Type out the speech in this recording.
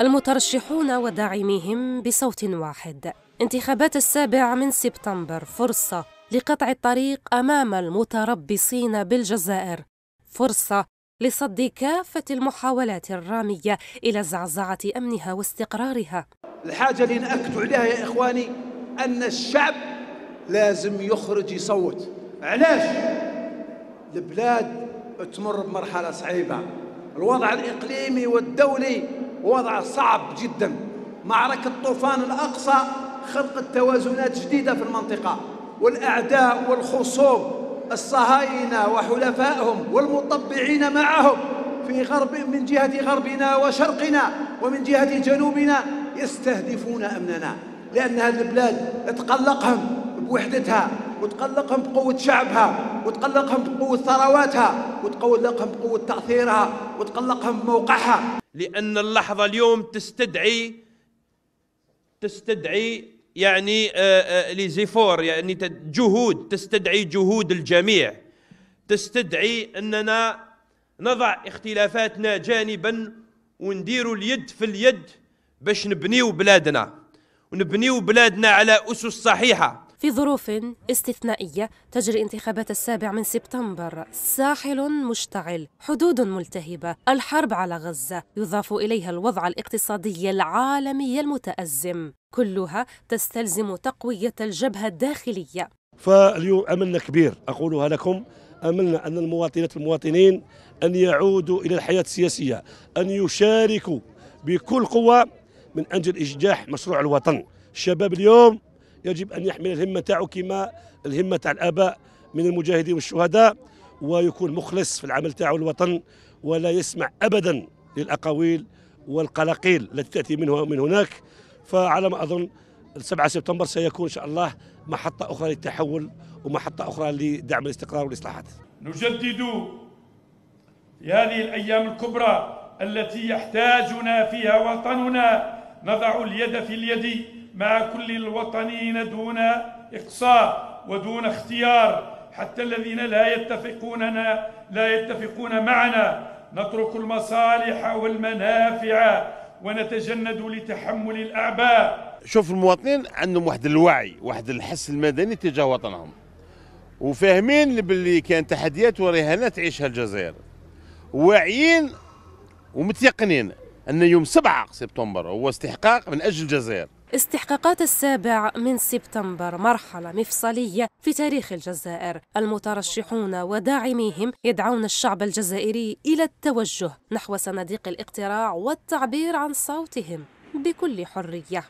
المترشحون وداعميهم بصوت واحد. انتخابات السابع من سبتمبر. فرصة لقطع الطريق أمام المتربصين بالجزائر. فرصة لصد كافة المحاولات الرامية إلى زعزعة أمنها واستقرارها. الحاجة اللي نأكد عليها يا إخواني أن الشعب لازم يخرج يصوت. علاش؟ البلاد تمر بمرحلة صعيبة. الوضع الإقليمي والدولي وضع صعب جدا. معركة طوفان الأقصى خلقت توازنات جديدة في المنطقة والأعداء والخصوم الصهاينة وحلفائهم والمطبعين معهم في غرب من جهة غربنا وشرقنا ومن جهة جنوبنا يستهدفون أمننا لأن هذه البلاد تقلقهم بوحدتها. وتقلقهم بقوة شعبها وتقلقهم بقوة ثرواتها وتقلقهم بقوة تأثيرها وتقلقهم بموقعها. لأن اللحظة اليوم تستدعي تستدعي يعني ليزيفور يعني جهود تستدعي جهود الجميع. تستدعي أننا نضع اختلافاتنا جانبا ونديروا اليد في اليد باش نبنيو بلادنا. ونبنيو بلادنا على أسس صحيحة. في ظروف استثنائية تجري انتخابات السابع من سبتمبر. ساحل مشتعل حدود ملتهبة الحرب على غزة. يضاف إليها الوضع الاقتصادي العالمي المتأزم. كلها تستلزم تقوية الجبهة الداخلية. فاليوم أملنا كبير. أقولها لكم أملنا أن المواطنات المواطنين أن يعودوا إلى الحياة السياسية أن يشاركوا بكل قوة من أجل إنجاح مشروع الوطن. الشباب اليوم يجب أن يحمل الهمة تاعو كما الهمة تاع الآباء من المجاهدين والشهداء ويكون مخلص في العمل تاعو الوطن ولا يسمع أبدا للأقاويل والقلاقيل التي تأتي منه من هناك. فعلى ما أظن 7 سبتمبر سيكون إن شاء الله محطة أخرى للتحول ومحطة أخرى لدعم الاستقرار والإصلاحات. نجدد في هذه الأيام الكبرى التي يحتاجنا فيها وطننا نضع اليد في اليد مع كل الوطنيين دون إقصاء ودون اختيار. حتى الذين لا يتفقوننا لا يتفقون معنا نترك المصالح والمنافع ونتجند لتحمل الأعباء. شوف المواطنين عندهم واحد الوعي واحد الحس المدني تجاه وطنهم. وفاهمين باللي كان تحديات ورهانات تعيشها الجزائر. واعيين ومتيقنين أن يوم 7 سبتمبر هو استحقاق من أجل الجزائر. استحقاقات السابع من سبتمبر مرحلة مفصلية في تاريخ الجزائر. المترشحون وداعميهم يدعون الشعب الجزائري إلى التوجه نحو صناديق الاقتراع والتعبير عن صوتهم بكل حرية.